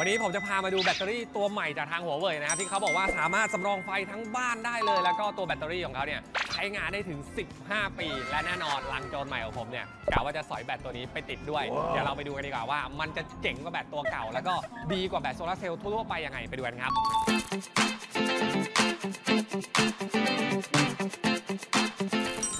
วันนี้ผมจะพามาดูแบตเตอรี่ตัวใหม่จากทางหัวเว่ยนะครับที่เขาบอกว่าสามารถสำรองไฟทั้งบ้านได้เลย แล้วก็ตัวแบตเตอรี่ของเขาเนี่ยใช้งานได้ถึง 15 ปี และแน่นอนลังโจรใหม่ของผมเนี่ยกะว่าจะสอยแบตตัวนี้ไปติดด้วย เดี๋ยวเราไปดูกันดีกว่าว่ามันจะเจ๋งกว่าแบตตัวเก่า แล้วก็ดีกว่าแบตโซลาร์เซลล์ทั่วๆไปยังไงไปดูกันครับ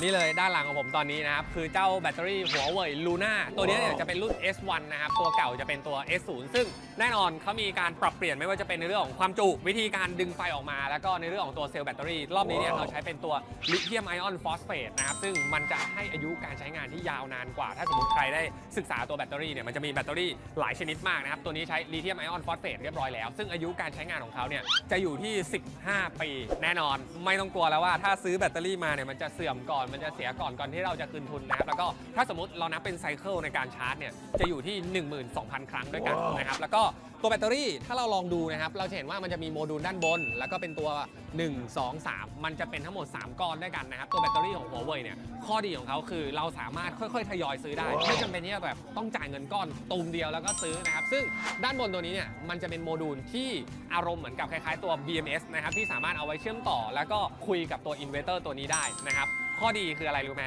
นี่เลยด้านหลังของผมตอนนี้นะครับ คือเจ้าแบตเตอรี่หัวเว่ยลูน่าตัวนี้เนี่ยจะเป็นรุ่น S1 นะครับ ตัวเก่าจะเป็นตัว S0 ซึ่งแน่นอนเขามีการปรับเปลี่ยนไม่ว่าจะเป็นในเรื่องของความจุ วิธีการดึงไฟออกมา แล้วก็ในเรื่องของตัวเซลล์แบตเตอรี่ รอบนี้เนี่ยเขาใช้เป็นตัว lithium iron phosphate นะครับ ซึ่งมันจะให้อายุการใช้งานที่ยาวนานกว่า ถ้าสมมติใครได้ศึกษาตัวแบตเตอรี่เนี่ยมันจะมีแบตเตอรี่หลายชนิดมากนะครับตัวนี้ใช้ lithium iron phosphate เรียบร้อยแล้วซึ่งอายุการใช้งานของเขาเนี่ยจะอยู่ที่ 15 ปี แน่นอน ไม่ต้องกลัวแล้วว่าถ้าซื้อแบตเตอรี่มาเนี่ยมันจะเสื่อมก่อนมันจะเสียก่อนก่อนที่เราจะคืนทุนนะครับแล้วก็ถ้าสมมติเรานับเป็น cycle ในการชาร์จเนี่ยจะอยู่ที่ 12,000 ครั้งด้วยกันนะครับแล้วก็ตัวแบตเตอรี่ถ้าเราลองดูนะครับเราจะเห็นว่ามันจะมีโมดูลด้านบน แล้วก็เป็นตัว 1 2 3 มันจะเป็นทั้งหมด 3 ก้อนด้วยกันนะครับตัวแบตเตอรี่ของหัวเว่ยเนี่ยข้อดีของเขาคือเราสามารถค่อยๆทยอยซื้อได้ไม่จำเป็นที่จะแบบต้องจ่ายเงินก้อนตูมเดียวแล้วก็ซื้อนะครับซึ่งด้านบนตัวนี้เนี่ยมันจะเป็นโมดูลที่อารมณ์เหมือนกับคล้ายๆตัว BMS นะครับที่สามารถเอาไว้เชื่อมต่อ แล้วก็คุยกับตัวอินเวอร์เตอร์ตัวนี้ได้นะครับ ข้อดีคืออะไรรู้ไหม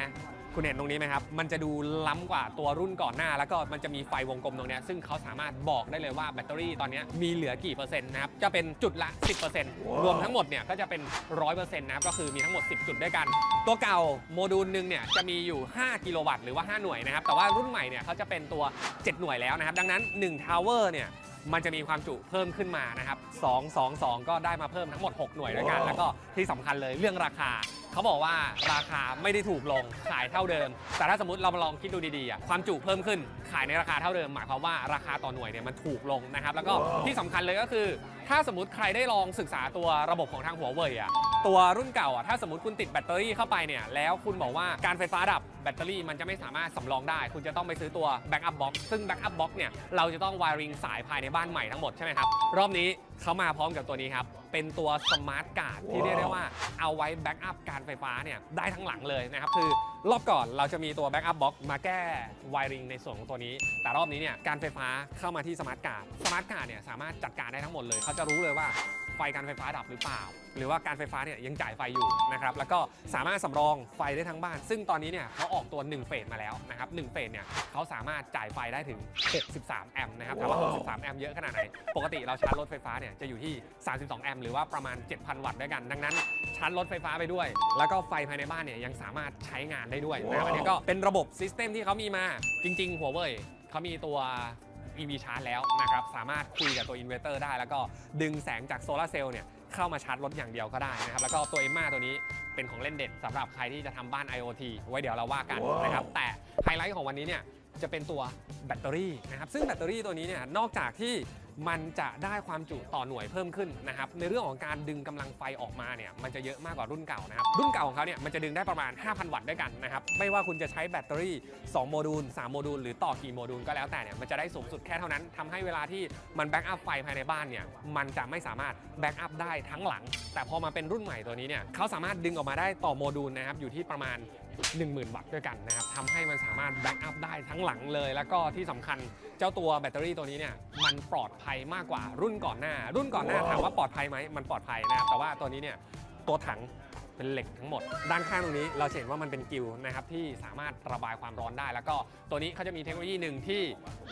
คุณเห็นตรงนี้ไหมครับ มันจะดูล้ำกว่าตัวรุ่นก่อนหน้า แล้วก็มันจะมีไฟวงกลมตรงนี้ ซึ่งเขาสามารถบอกได้เลยว่าแบตเตอรี่ตอนนี้มีเหลือกี่เปอร์เซ็นต์นะครับ จะเป็นจุดละ 10%รวมทั้งหมดเนี่ยก็จะเป็น 100%นะครับ ก็คือมีทั้งหมด 10 จุดด้วยกัน ตัวเก่าโมดูลหนึ่งเนี่ยจะมีอยู่ 5 กิโลวัตต์หรือว่า 5 หน่วยนะครับ แต่ว่ารุ่นใหม่เนี่ยเขาจะเป็นตัว 7 หน่วยแล้วนะครับ ดังนั้น1 tower เนี่ยมันจะมีความจุเพิ่มขึ้นมานะครับ 2 2 2 ก็ได้มาเพิ่มทั้งหมด 6 หน่วยด้วยกัน แล้วก็ที่สำคัญเลยเรื่องราคา เขาบอกว่าราคาไม่ได้ถูกลงขายเท่าเดิม แต่ถ้าสมมติเรามาลองคิดดูดีๆอะความจุเพิ่มขึ้นขายในราคาเท่าเดิม หมายความว่าราคาต่อหน่วยเนี่ยมันถูกลงนะครับแล้วก็ที่สำคัญเลยก็คือ ถ้าสมมติใครได้ลองศึกษาตัวระบบของทางหัวเว่ยอะตัวรุ่นเก่าอะถ้าสมมติคุณติดแบตเตอรี่เข้าไปเนี่ยแล้วคุณบอกว่าการไฟฟ้าดับแบตเตอรี่มันจะไม่สามารถสำรองได้ คุณจะต้องไปซื้อตัว backup box ซึ่ง backup box เนี่ยเราจะต้อง wiring สายภายในบ้านใหม่ทั้งหมดใช่ไหมครับรอบนี้เขามาพร้อมกับตัวนี้ครับ เป็นตัว Smart Guard ที่เรียกได้ว่าเอาไว้ backup การไฟฟ้าเนี่ยได้ทั้งหลังเลยนะครับ คือรอบก่อนเราจะมีตัว backup box มาแก้ wiring ในส่วนของตัวนี้ แต่รอบนี้เนี่ยการไฟฟ้าเข้ามาที่ Smart Guard Smart Guard เนี่ยสามารถจัดการได้ทั้งหมดเลยเขาจะรู้เลยว่าไฟการไฟฟ้าดับหรือเปล่า หรือว่าการไฟฟ้าเนี่ยยังจ่ายไฟอยู่นะครับแล้วก็สามารถสำรองไฟได้ทั้งบ้าน ซึ่งตอนนี้เนี่ยเขาออกตัว 1 เฟสมาแล้วนะครับ1เฟสเนี่ยเขาสามารถจ่ายไฟได้ถึง 63 แอมป์นะครับถามว่า63 แอมป์เยอะขนาดไหน ปกติเราชาร์จรถไฟฟ้าเนี่ยจะอยู่ที่ 32 แอมป์หรือว่าประมาณ 7,000 วัตต์ด้วยกัน ดังนั้นชาร์จรถไฟฟ้าไปด้วย แล้วก็ไฟภายในบ้านเนี่ยยังสามารถใช้งานได้ด้วยนะครับอันนี้ก็เป็นระบบ system ที่เขามีมาจริง ๆ หัวเว่ยเขามีตัว EV ชาร์จแล้วนะครับสามารถคุยกับตัวอินเวอร์เตอร์ได้ แล้วก็ดึงแสงจากโซลาร์เซลล์เนี่ยเข้ามาชาร์จรถอย่างเดียวก็ได้นะครับแล้วก็ตัว EMMA ตัวนี้เป็นของเล่นเด็ดสำหรับใครที่จะทำบ้าน IoT ไว้เดี๋ยวเราว่ากันนะครับแต่ไฮไลท์ของวันนี้เนี่ย จะเป็นตัวแบตเตอรี่นะครับซึ่งแบตเตอรี่ตัวนี้เนี่ยนอกจากที่มันจะได้ความจุต่อหน่วยเพิ่มขึ้นนะครับในเรื่องของการดึงกำลังไฟออกมาเนี่ยมันจะเยอะมากกว่ารุ่นเก่านะครับรุ่นเก่าของเขาเนี่ยมันจะดึงได้ประมาณ 5,000 วัตต์ด้วยกันนะครับไม่ว่าคุณจะใช้แบตเตอรี่ 2 โมดูล 3 โมดูล หรือต่อกี่โมดูลก็แล้วแต่เนี่ยมันจะได้สูงสุดแค่เท่านั้นทำให้เวลาที่มัน backup ไฟภายในบ้านเนี่ยมันจะไม่สามารถ backup ได้ทั้งหลัง แต่พอมาเป็นรุ่นใหม่ตัวนี้เนี่ยเขาสามารถดึงออกมาได้ต่อโมดูลนะครับอยู่ที่ประมาณ 10,000 วัตต์ด้วยกันนะครับทำให้มันสามารถ backup ได้ทั้งหลังเลย แล้วก็ที่สำคัญเจ้าตัวแบตเตอรี่ตัวนี้เนี่ยมันปลอดภัยมากกว่ารุ่นก่อนหน้า รุ่นก่อนหน้าถามว่าปลอดภัยไหมมันปลอดภัยนะครับแต่ว่าตัวนี้เนี่ยตัวถัง เป็นเหล็กทั้งหมด ด้านข้างตรงนี้เราจะเห็นว่ามันเป็น grille นะครับที่สามารถระบายความร้อนได้ แล้วก็ตัวนี้เขาจะมีเทคโนโลยีหนึ่งที่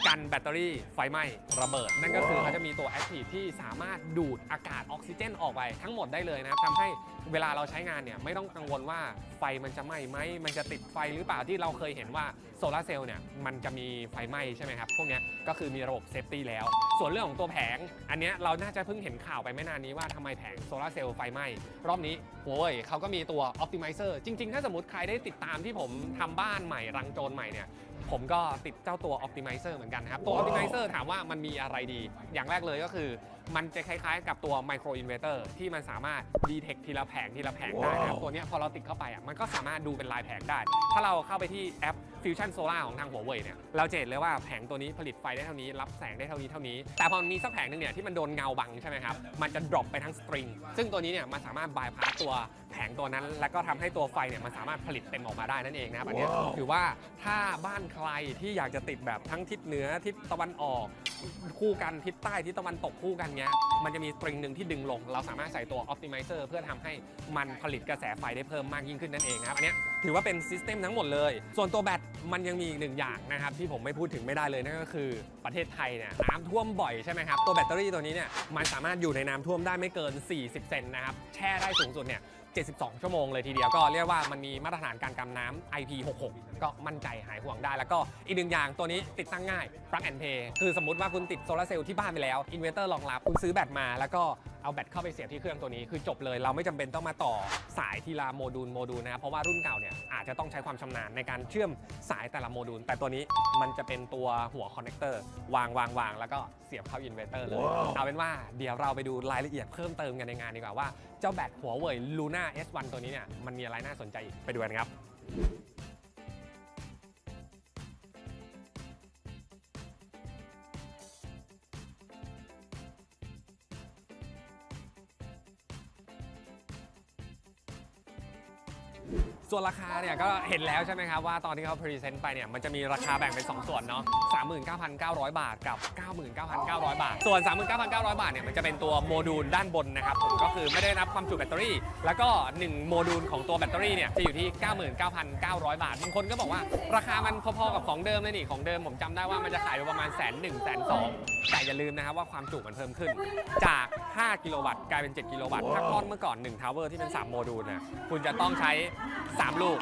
กันแบตเตอรี่ไฟไหม้ระเบิด นั่นก็คือเขาจะมีตัว active ที่สามารถดูดอากาศออกซิเจนออกไปทั้งหมดได้เลยนะครับทำให้เวลาเราใช้งานเนี่ยไม่ต้องกังวลว่าไฟมันจะไหม้ไหมมันจะติดไฟหรือเปล่าที่เราเคยเห็นว่าโซลาร์เซลล์เนี่ยมันจะมีไฟไหม้ใช่ไหมครับพวกนี้ก็คือมีระบบ safety แล้ว ส่วนเรื่องของตัวแผง อันนี้เราน่าจะเพิ่งเห็นข่าวไปไม่นานนี้ว่าทำไมแผงโซลาร์เซลล์ไฟไหม้รอบนี้หัวเว่ยเขาก็มีตัว Optimizer จริง ๆ ถ้าสมมติใครได้ติดตามที่ผมทำบ้านใหม่รังโจรใหม่เนี่ย ผมก็ติดเจ้าตัว Optimizer เหมือนกันนะครับ ตัว Optimizer ถามว่ามันมีอะไรดี อย่างแรกเลยก็คือ มันจะคล้ายๆ กับตัว microinverter ที่มันสามารถ detect ทีละแผงทีละแผงได้นะครับ ตัวเนี้ยพอเราติดเข้าไปอะมันก็สามารถดูเป็นรายแผงได้ ถ้าเราเข้าไปที่แอป Fusion Solar ของทางหัวเว่ยเนี่ยเราจะเห็นเลยว่าแผงตัวนี้ผลิตไฟได้เท่านี้ รับแสงได้เท่านี้เท่านี้ แต่พอมีสักแผงหนึ่งเนี่ยที่มันโดนเงาบังใช่ไหมครับมันจะ drop ไปทั้ง string ซึ่งตัวนี้เนี่ยมันสามารถบายพาสตัวแผงตัวนั้น แล้วก็ทำให้ตัวไฟเนี่ยมันสามารถผลิตเต็มออกมาได้นั่นเองนะครับอันเนี้ยถือว่าถ้าบ้านใครที่อยากจะติดแบบทั้งทิศเหนือทิศตะวันออกคู่กันทิศใต้ทิศตะวันตกคู่กันเนี้ยมันจะมีสตริงหนึ่งที่ดึงลง เราสามารถใส่ตัว Optimizer เพื่อทำให้มันผลิตกระแสไฟได้เพิ่มมากยิ่งขึ้นนั่นเองครับอันนี้ถือว่าเป็นซิสเต็มทั้งหมดเลย ส่วนตัวแบตมันยังมีอีกหนึ่งอย่างนะครับที่ผมไม่พูดถึงไม่ได้เลยนั่นก็คือประเทศไทยเนี่ยน้ำท่วมบ่อยใช่ไหมครับตัวแบตเตอรี่ตัวนี้เนี่ยมันสามารถอยู่ในน้ำท่วมได้ไม่เกิน 40 เซนนะครับแช่ได้สูงสุดเนี่ย 72 ชั่วโมงเลยทีเดียวก็เรียกว่ามันมีมาตรฐานการกันน้ำ IP66 ก็มั่นใจหายห่วงได้ แล้วก็อีกหนึ่งอย่างตัวนี้ติดตั้งง่าย plug and play คือสมมติว่าคุณติดโซลาร์เซลล์ที่บ้านไปแล้วอินเวอร์เตอร์รองรับคุณซื้อแบตมา แล้วก็เอาแบตเข้าไปเสียบที่เครื่องตัวนี้คือจบเลยเราไม่จำเป็นต้องมาต่อสายทีละโมดูลโมดูลนะครับเพราะว่ารุ่นเก่าเนี่ยอาจจะต้องใช้ความชำนาญในการเชื่อมสายแต่ละโมดูลแต่ตัวนี้มันจะเป็นตัวหัว connector วางวางวางแล้วก็เสียบเข้าอินเวอร์เตอร์เลย เอาเป็นว่าเดี๋ยวเราไปดูรายละเอียดเพิ่มเติมกันในงานดีกว่าว่าเจ้าแบตหัวเว่ย Luna S1 ตัวนี้เนี่ยมันมีอะไรน่าสนใจอีกไปดูกันครับ Thank you. ส่วนราคาเนี่ยก็เห็นแล้วใช่ไหมครับว่าตอนที่เขา present ไปเนี่ยมันจะมีราคาแบ่งเป็น 2 ส่วนเนาะ39,900 บาทกับ 99,900 บาท ส่วน 39,900 บาทเนี่ยมันจะเป็นตัวโมดูลด้านบนนะครับผมก็คือไม่ได้นับความจุแบตเตอรี่ แล้วก็ 1 โมดูลของตัวแบตเตอรี่เนี่ยจะอยู่ที่ 99,900 บาทบางคนก็บอกว่าราคามันพอๆกับของเดิมเลยนี่ของเดิมผมจำได้ว่ามันจะขายอยู่ประมาณแสนหนึ่งแสนสองแต่อย่าลืมนะครับว่าความจุมันเพิ่มขึ้น จาก 5 กิโลวัตต์กลายเป็น 7 กิโลวัตต์ถ้าก้อนเมื่อก่อน1 tower ที่เป็น 3 โมดูลนะคุณจะต้องใช้3 ลูก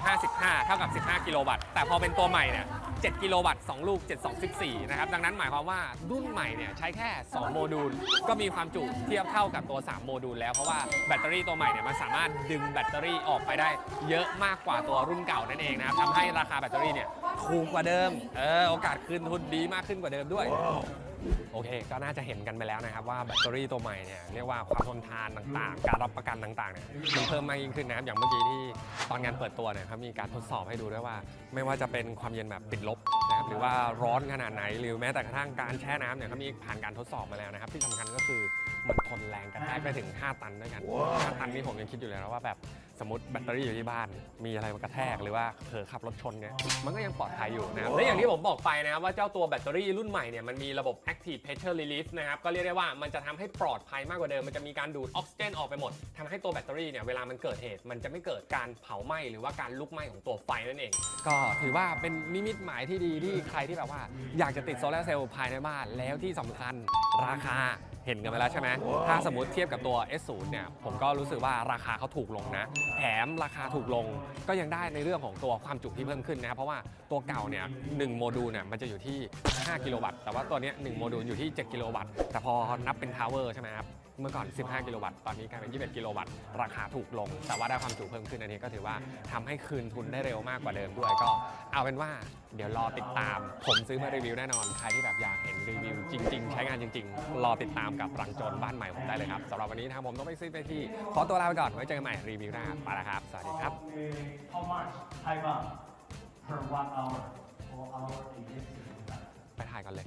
355 เท่ากับ 15 กิโลวัตต์ แต่พอเป็นตัวใหม่เนี่ย 7 กิโลวัตต์ 2 ลูก 7 2 14 นะครับ ดังนั้นหมายความว่ารุ่นใหม่เนี่ยใช้แค่ 2 โมดูล ก็มีความจุเทียบเท่ากับตัว 3 โมดูลแล้ว เพราะว่าแบตเตอรี่ตัวใหม่เนี่ยมันสามารถดึงแบตเตอรี่ออกไปได้ เยอะมากกว่าตัวรุ่นเก่านั่นเองนะครับทำให้ราคาแบตเตอรี่เนี่ยถูกกว่าเดิม เออ โอกาสคืนทุนดีมากขึ้นกว่าเดิมด้วย โอเค ก็น่าจะเห็นกันไปแล้วนะครับว่าแบตเตอรี่ตัวใหม่เนี่ยเรียกว่าความทนทานต่างๆ การรับประกันต่างๆเนี่ยมันเพิ่มมากยิ่งขึ้นนะครับอย่างเมื่อกี้ที่ตอนงานเปิดตัวเนี่ยเขามีการทดสอบให้ดูด้วยว่า ไม่ว่าจะเป็นความเย็นแบบติดลบนะครับหรือว่าร้อนขนาดไหน หรือแม้แต่กระทั่งการแช่น้ำเนี่ยเขามีผ่านการทดสอบมาแล้วนะครับ ที่สำคัญก็คือมันทนแรงกระแทกได้ถึง 5 ตันด้วยกัน 5 ตันนี่ผมยังคิดอยู่เลยนะว่าแบบสมมติแบตเตอรี่อยู่ที่บ้าน มีอะไรมากระแทกหรือว่าเผลอขับรถชนเนี่ยมันก็ยังปลอดภัยอยู่นะครับและอย่างที่ผมบอกไปนะครับว่าเจ้าตัวแบตเตอรี่รุ่นใหม่เนี่ยมันมีระบบ active pressure release นะครับก็เรียกได้ว่ามันจะทำให้ปลอดภัยมากกว่าเดิมมันจะมีการดูดออกซิเจนออกไปหมดทำให้ตัวแบตเตอรี่เนี่ยเวลามันเกิดเหตุ มันจะไม่เกิดการเผาไหม้หรือว่าการลุกไหม้ของตัวไฟนั่นเอง ก็ถือว่าเป็นนิมิตหมายที่ดีที่ใครที่แบบว่า อยากจะติดโซลาร์เซลล์ภายในบ้านแล้วที่สำคัญราคา เห็นกันไปแล้วใช่ไหมถ้าสมมติเทียบกับตัว S0 เนี่ยผมก็รู้สึกว่าราคาเขาถูกลงนะแถมราคาถูกลงก็ยังได้ในเรื่องของตัวความจุที่เพิ่มขึ้นนะครับเพราะว่าตัวเก่าเนี่ยหนึ่งโมดูลเนี่ยมันจะอยู่ที่ 5 กิโลวัตต์ แต่ว่าตัวเนี้ยหนึ่งโมดูลอยู่ที่ 7 กิโลวัตต์ แต่พอนับเป็นทาวเวอร์ใช่ไหมครับ เมื่อก่อน 15 กิโลวัตต์ ตอนนี้กลายเป็น 21 กิโลวัตต์ ราคาถูกลง แต่ว่าได้ความจุเพิ่มขึ้นอันนี้ก็ถือว่าทำให้คืนทุนได้เร็วมากกว่าเดิมด้วย ก็เอาเป็นว่าเดี๋ยวรอติดตาม ผมซื้อมารีวิวแน่นอน ใครที่แบบอยากเห็นรีวิวจริง ๆ ใช้งานจริง ๆ รอติดตามกับรังโจรบ้านใหม่ผมได้เลยครับสำหรับวันนี้ทางผมต้องไปซื้อไปที่ ขอตัวลาไปก่อน ไว้เจอกันใหม่รีวิวหน้าไปแล้วครับ สวัสดีครับ How much Taiwan per one hour or our ไปถ่ายกันเลย